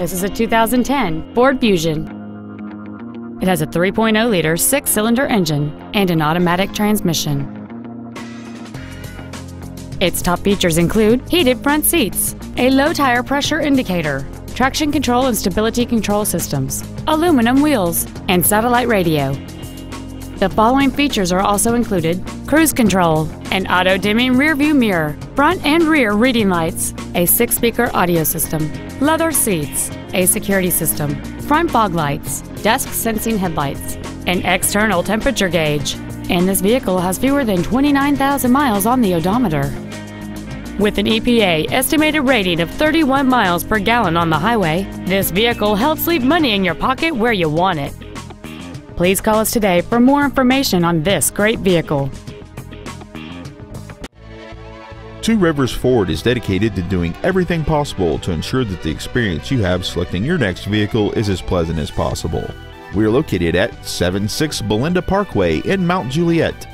This is a 2010 Ford Fusion. It has a 3.0-liter six-cylinder engine and an automatic transmission. Its top features include heated front seats, a low tire pressure indicator, traction control and stability control systems, aluminum wheels, and satellite radio. The following features are also included cruise control, an auto dimming rear view mirror, front and rear reading lights, a six speaker audio system, leather seats, a security system, front fog lights, dusk sensing headlights, an external temperature gauge, and this vehicle has fewer than 29,000 miles on the odometer. With an EPA estimated rating of 31 miles per gallon on the highway, this vehicle helps leave money in your pocket where you want it. Please call us today for more information on this great vehicle. Two Rivers Ford is dedicated to doing everything possible to ensure that the experience you have selecting your next vehicle is as pleasant as possible. We are located at 76 Belinda Parkway in Mount Juliet.